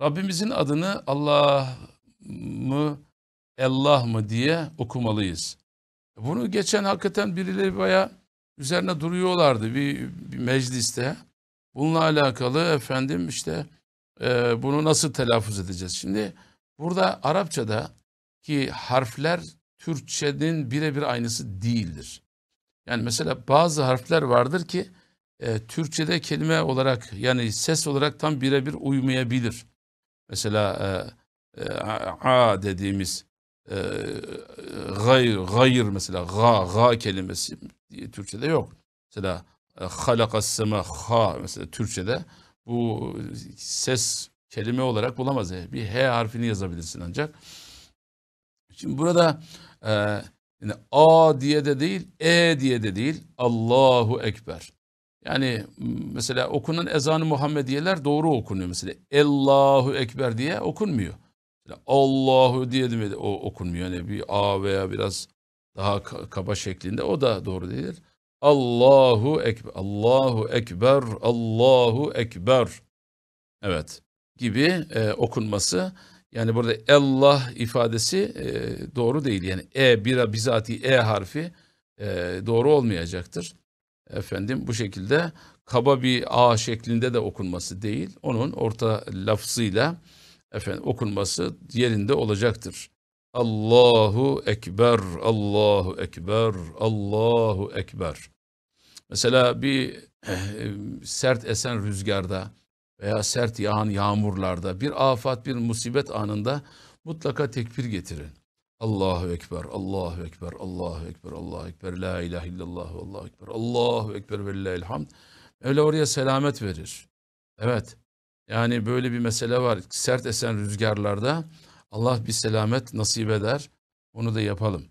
Rabbimizin adını Allah mı, Allah mı diye okumalıyız. Bunu geçen hakikaten birileri baya üzerine duruyorlardı bir, bir mecliste. Bununla alakalı efendim işte e, bunu nasıl telaffuz edeceğiz? Şimdi burada Arapçada ki harfler Türkçenin birebir aynısı değildir. Yani mesela bazı harfler vardır ki e, Türkçe'de kelime olarak yani ses olarak tam birebir uymayabilir. Mesela e, e, a dediğimiz e, gayr, gayr mesela ga, ga kelimesi diye Türkçe'de yok. Mesela e, halakas sema ha mesela Türkçe'de bu ses kelime olarak bulamaz. Bir H harfini yazabilirsin ancak. Şimdi burada yani A diye de değil, E diye de değil. Allahu Ekber. Yani mesela okunan ezanı Muhammediyeler doğru okunuyor. Mesela Allahu Ekber diye okunmuyor. Mesela Allahu diye de o okunmuyor. Yani bir A veya biraz daha ka- kaba şeklinde o da doğru değildir. Allahu Ekber, Allahu Ekber, Allahu Ekber. Evet gibi e, okunması. Yani burada Allah ifadesi e, doğru değil. Yani E bira bizati E harfi e, doğru olmayacaktır. Efendim bu şekilde kaba bir A şeklinde de okunması değil. Onun orta lafzıyla efendim okunması yerinde olacaktır. Allahu Ekber, Allahu Ekber, Allahu Ekber. Mesela bir eh, sert esen rüzgarda veya sert yağan yağmurlarda bir afat, bir musibet anında mutlaka tekbir getirin. Allahu Ekber, Allahu Ekber, Allahu Ekber, Allahu Ekber, La ilahe illallah, Allahu Ekber, Allahu Ekber ve lillahil hamd. Öyle oraya selamet verir. Evet, yani böyle bir mesele var. Sert esen rüzgarlarda Allah bir selamet nasip eder. Onu da yapalım.